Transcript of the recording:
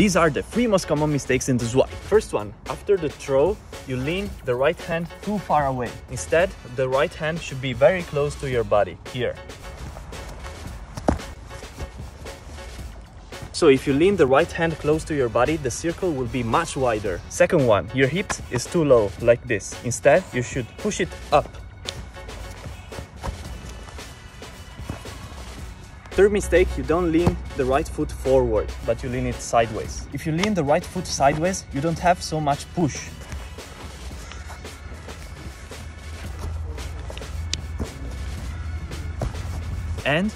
These are the three most common mistakes in the swipe. First one, after the throw, you lean the right hand too far away. Instead, the right hand should be very close to your body, here. So if you lean the right hand close to your body, the circle will be much wider. Second one, your hip is too low, like this. Instead, you should push it up. Third mistake, you don't lean the right foot forward, but you lean it sideways. If you lean the right foot sideways, you don't have so much push. And